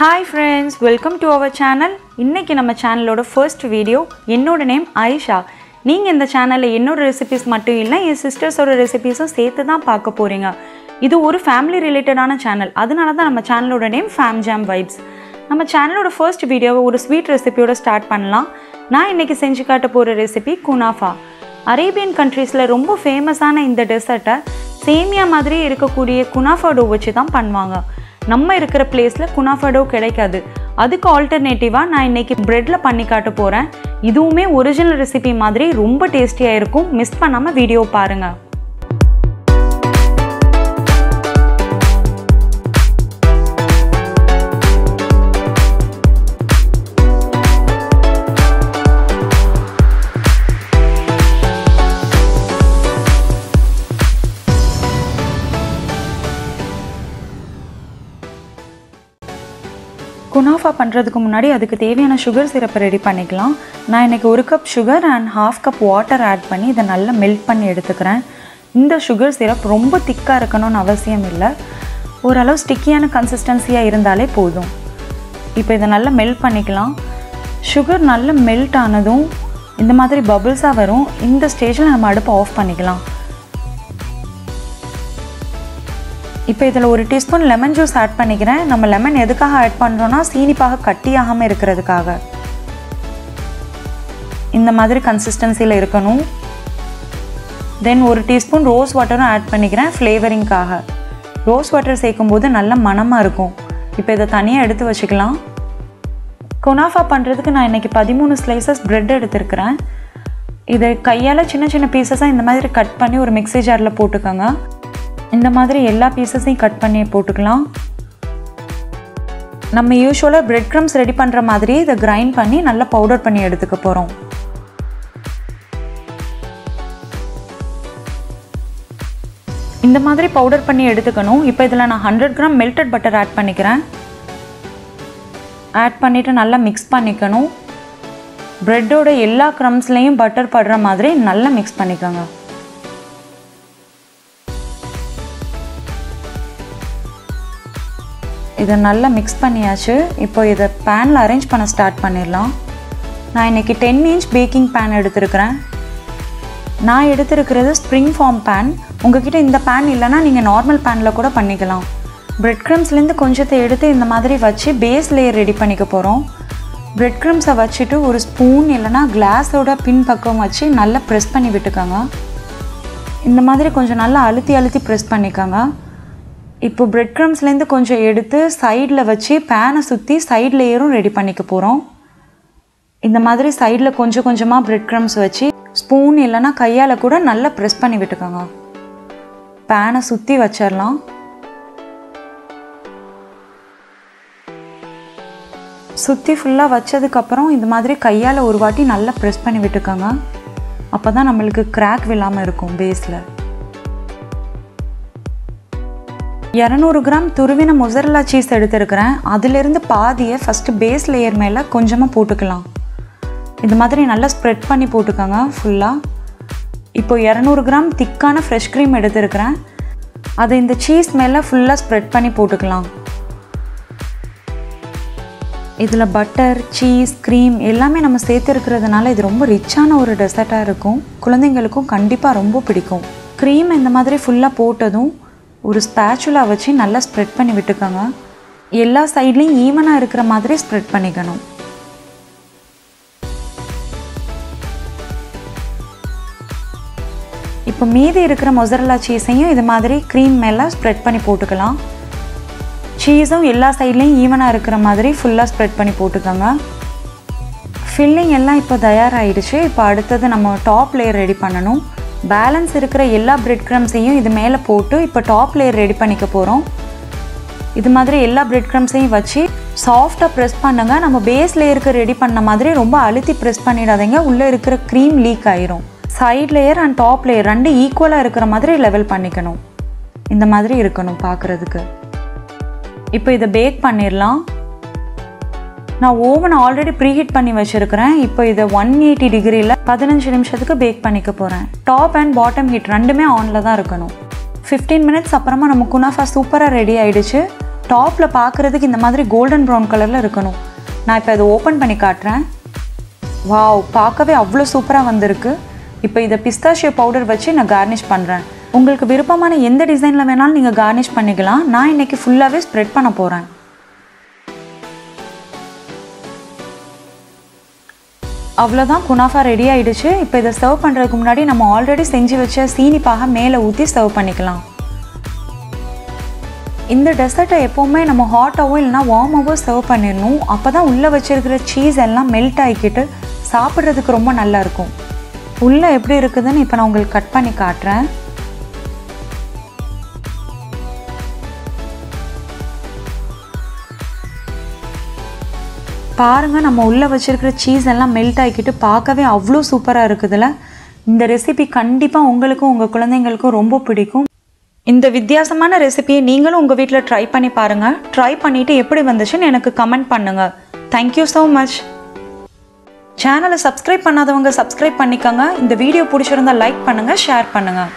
Hi friends welcome to our channel இன்றைக்கி நம்ம சேனலோட ஃபர்ஸ்ட் வீடியோ என்னோட நேம் ஆயிஷா நீங்கள் இந்த சேனலில் என்னோட ரெசிபிஸ் மட்டும் இல்லை என் சிஸ்டர்ஸோட ரெசிபிஸும் சேர்த்து தான் பார்க்க போகிறீங்க இது ஒரு ஃபேமிலி ரிலேட்டடான சேனல் அதனால தான் நம்ம சேனலோட நேம் ஃபேம் ஜாம் வைப்ஸ் நம்ம சேனலோட ஃபர்ஸ்ட் வீடியோவை ஒரு ஸ்வீட் ரெசிபியோட ஸ்டார்ட் பண்ணலாம். நான் இன்றைக்கி செஞ்சு காட்ட போகிற ரெசிபி குனாஃபா. அரேபியன் கண்ட்ரீஸில் ரொம்ப ஃபேமஸான இந்த டெசர்ட்டை சேமியா மாதிரி இருக்கக்கூடிய குனாஃபா டோ வச்சு தான் பண்ணுவாங்க. நம்ம இருக்கிற பிளேஸில் குனாஃபடோ கிடைக்காது. அதுக்கு ஆல்டர்னேட்டிவாக நான் இன்னைக்கு ப்ரெட்டில் பண்ணி காட்ட போகிறேன் இதுவுமே ஒரிஜினல் ரெசிபி மாதிரி ரொம்ப டேஸ்டியாக இருக்கும். மிஸ் பண்ணாமல் வீடியோ பாருங்கள் குனாஃபா பண்ணுறதுக்கு முன்னாடி அதுக்கு தேவையான சுகர் சிரப்பை ரெடி பண்ணிக்கலாம். நான் இன்றைக்கி ஒரு cup sugar and half cup water add பண்ணி இதை நல்லா மெல்ட் பண்ணி எடுத்துக்கிறேன். இந்த சுகர் சிரப் ரொம்ப திக்காக இருக்கணும்னு அவசியம் இல்லை. ஓரளவு ஸ்டிக்கியான கன்சிஸ்டன்சியாக இருந்தாலே போதும். இப்போ இதை நல்லா மெல்ட் பண்ணிக்கலாம். சுகர் நல்லா மெல்ட் ஆனதும் இந்த மாதிரி பபுள்ஸாக வரும். இந்த ஸ்டேஜில் நம்ம அடுப்பை ஆஃப் பண்ணிக்கலாம். இப்போ இதில் ஒரு டீஸ்பூன் லெமன் ஜூஸ் ஆட் பண்ணிக்கிறேன். நம்ம லெமன் எதுக்காக ஆட் பண்ணுறோன்னா சீனிப்பாக கட்டியாகாமல் இருக்கிறதுக்காக. இந்த மாதிரி கன்சிஸ்டன்சியில் இருக்கணும். தென் ஒரு டீஸ்பூன் ரோஸ் வாட்டரும் ஆட் பண்ணிக்கிறேன் ஃப்ளேவரிங்காக ரோஸ் வாட்டர் சேர்க்கும்போது நல்ல மணமாக இருக்கும். இப்போ இதை தனியாக எடுத்து வச்சுக்கலாம். கொனாஃபா பண்ணுறதுக்கு நான் இன்றைக்கி பதிமூணு ஸ்லைசஸ் ப்ரெட் எடுத்திருக்கிறேன். இதை கையால் சின்ன சின்ன பீசஸாக இந்த மாதிரி கட் பண்ணி ஒரு மிக்ஸி ஜாரில் போட்டுக்கோங்க. இந்த மாதிரி எல்லா பீசஸையும் கட் பண்ணி போட்டுக்கலாம். நம்ம யூஸ்வலாக பிரெட் க்ரம்ஸ் ரெடி பண்ணுற மாதிரி இதை கிரைண்ட் பண்ணி நல்லா பவுடர் பண்ணி எடுத்துக்க போகிறோம் இந்த மாதிரி பவுடர் பண்ணி எடுத்துக்கணும். இப்போ இதில் நான் hundred gram melted butter add பண்ணிக்கிறேன். ஆட் பண்ணிவிட்டு நல்லா மிக்ஸ் பண்ணிக்கணும். ப்ரெட்டோட எல்லா க்ரம்ஸ்லேயும் பட்டர் படுற மாதிரி நல்லா மிக்ஸ் பண்ணிக்கோங்க. இதை நல்லா மிக்ஸ் பண்ணியாச்சு. இப்போ இதை பேனில் அரேஞ்ச் பண்ண ஸ்டார்ட் பண்ணிடலாம். நான் இன்றைக்கி டென் இன்ச் பேக்கிங் பேன் எடுத்திருக்கிறேன். நான் எடுத்திருக்கிறது ஸ்ப்ரிங் ஃபார்ம் பேன் உங்ககிட்ட இந்த பேன் இல்லைன்னா நீங்கள் நார்மல் பேனில் கூட பண்ணிக்கலாம். பிரெட் க்ரம்ஸ்லேருந்து கொஞ்சத்தை எடுத்து இந்த மாதிரி வச்சு பேஸ் லேயர் ரெடி பண்ணிக்க போகிறோம் பிரெட் க்ரம்ஸை வச்சுட்டு ஒரு ஸ்பூன் இல்லைனா கிளாஸோட பின்பக்கம் வச்சு நல்லா ப்ரெஸ் பண்ணி விட்டுக்கோங்க. இந்த மாதிரி கொஞ்சம் நல்லா அழுத்தி அழுத்தி ப்ரெஸ் பண்ணிக்கோங்க. இப்போ பிரெட் க்ரம்ஸ்லேருந்து கொஞ்சம் எடுத்து சைடில் வச்சு பேனை சுற்றி சைட் லேயரும் ரெடி பண்ணிக்க போகிறோம் இந்த மாதிரி சைடில் கொஞ்சம் கொஞ்சமாக பிரெட் க்ரம்ஸ் வச்சு ஸ்பூன் இல்லைன்னா கையால் கூட நல்லா ப்ரெஸ் பண்ணி விட்டுக்கோங்க. பேனை சுற்றி வச்சிடலாம். சுற்றி ஃபுல்லாக வச்சதுக்கப்புறம் இந்த மாதிரி கையால் ஒரு வாட்டி நல்லா ப்ரெஸ் பண்ணி விட்டுக்கோங்க. அப்போ தான் நம்மளுக்கு கிராக் விழாமல் இருக்கும் பேஸில் இரநூறு கிராம் துருவின மொசரலா சீஸ் எடுத்துருக்கிறேன். அதிலிருந்து பாதியை ஃபஸ்ட்டு பேஸ் லேயர் மேலே கொஞ்சமாக போட்டுக்கலாம். இது மாதிரி நல்லா ஸ்ப்ரெட் பண்ணி போட்டுக்கோங்க ஃபுல்லாக இப்போ இரநூறு கிராம் திக்கான ஃப்ரெஷ் க்ரீம் எடுத்துருக்கிறேன். அதை இந்த சீஸ் மேலே ஃபுல்லாக ஸ்ப்ரெட் பண்ணி போட்டுக்கலாம். இதில் பட்டர் சீஸ் க்ரீம் எல்லாமே நம்ம சேர்த்துருக்கிறதுனால இது ரொம்ப ரிச்சான ஒரு டெசர்ட்டாக இருக்கும். குழந்தைங்களுக்கும் கண்டிப்பாக ரொம்ப பிடிக்கும். க்ரீம் இந்த மாதிரி ஃபுல்லாக போட்டதும் ஒரு ஸ்பேச்சுலா வச்சு நல்லா ஸ்ப்ரெட் பண்ணி விட்டுக்கோங்க. எல்லா சைட்லேயும் ஈவனாக இருக்கிற மாதிரி ஸ்ப்ரெட் பண்ணிக்கணும். இப்போ மீதி இருக்கிற மொசரலா சீஸையும் இது மாதிரி க்ரீம் மேலே ஸ்ப்ரெட் பண்ணி போட்டுக்கலாம். சீஸும் எல்லா சைட்லேயும் ஈவனாக இருக்கிற மாதிரி ஃபுல்லாக ஸ்ப்ரெட் பண்ணி போட்டுக்கோங்க. ஃபில்லிங் எல்லாம் இப்போ தயாராகிடுச்சு இப்போ அடுத்தது நம்ம டாப் லேயர் ரெடி பண்ணணும். பேலன்ஸ் இருக்கிற எல்லா பிரெட் க்ரம்ஸையும் இது மேலே போட்டு இப்போ டாப் லேயர் ரெடி பண்ணிக்க போகிறோம் இது மாதிரி எல்லா பிரெட் க்ரம்ஸையும் வச்சு சாஃப்டாக ப்ரெஸ் பண்ணுங்க. நம்ம பேஸ் லேயருக்கு ரெடி பண்ண மாதிரி ரொம்ப அழுத்தி ப்ரெஸ் பண்ணிடாதீங்க. உள்ளே இருக்கிற க்ரீம் லீக் ஆயிரும். Side layer and top layer ரெண்டு ஈக்குவலாக இருக்கிற மாதிரி லெவல் பண்ணிக்கணும். இந்த மாதிரி இருக்கணும் பார்க்குறதுக்கு இப்போ இதை பேக் பண்ணிடலாம். நான் ஓவன் ஆல்ரெடி ப்ரீஹீட் பண்ணி வச்சுருக்கிறேன். இப்போ இதை ஒன் எயிட்டி டிகிரியில் பதினஞ்சு நிமிஷத்துக்கு பேக் பண்ணிக்க போகிறேன் டாப் அண்ட் பாட்டம் ஹீட் ரெண்டுமே ஆனில் தான் இருக்கணும். ஃபிஃப்டீன் மினிட்ஸ் அப்புறமா நம்ம குனாஃபா சூப்பராக ரெடி ஆகிடுச்சு டாப்பில் பார்க்குறதுக்கு இந்த மாதிரி கோல்டன் ப்ரௌன் கலரில் இருக்கணும். நான் இப்போ இதை ஓப்பன் பண்ணி காட்டுறேன். வாவ் பார்க்கவே அவ்வளோ சூப்பராக வந்திருக்கு. இப்போ இதை பிஸ்தாஷியோ பவுடர் வச்சு நான் கார்னிஷ் பண்ணுறேன் உங்களுக்கு விருப்பமான எந்த டிசைனில் வேணாலும் நீங்கள் கார்னிஷ் பண்ணிக்கலாம். நான் இன்றைக்கி ஃபுல்லாகவே ஸ்ப்ரெட் பண்ண போகிறேன் அவ்வளோதான் குனாஃபா ரெடி ஆகிடுச்சு இப்போ இதை சர்வ் பண்ணுறதுக்கு முன்னாடி நம்ம ஆல்ரெடி செஞ்சு வச்ச சீனிப்பாக மேலே ஊற்றி சர்வ் பண்ணிக்கலாம். இந்த டெசர்ட்டை எப்போவுமே நம்ம ஹாட்டாகவும் இல்லைனா வார்மாவோ சர்வ் பண்ணிடணும். அப்போ தான் உள்ளே வச்சுருக்கிற சீஸ் எல்லாம் மெல்ட் ஆகிக்கிட்டு சாப்பிட்றதுக்கு ரொம்ப நல்லா இருக்கும். உள்ளே எப்படி இருக்குதுன்னு இப்போ நான் உங்களுக்கு கட் பண்ணி காட்டுறேன். பாருங்கள் நம்ம உள்ளே வச்சுருக்கிற சீஸ் எல்லாம் மெல்ட் ஆகிக்கிட்டு பார்க்கவே அவ்வளோ சூப்பராக இருக்குதுல்ல இந்த ரெசிபி கண்டிப்பாக உங்களுக்கும் உங்கள் குழந்தைங்களுக்கும் ரொம்ப பிடிக்கும். இந்த வித்தியாசமான ரெசிபியை நீங்களும் உங்கள் வீட்டில் ட்ரை பண்ணி பாருங்கள் ட்ரை பண்ணிவிட்டு எப்படி வந்துச்சுன்னு எனக்கு கமெண்ட் பண்ணுங்கள் தேங்க்யூ ஸோ மச் சேனலை சப்ஸ்கிரைப் பண்ணாதவங்க சப்ஸ்கிரைப் பண்ணிக்கோங்க. இந்த வீடியோ பிடிச்சிருந்தா லைக் பண்ணுங்கள் ஷேர் பண்ணுங்கள்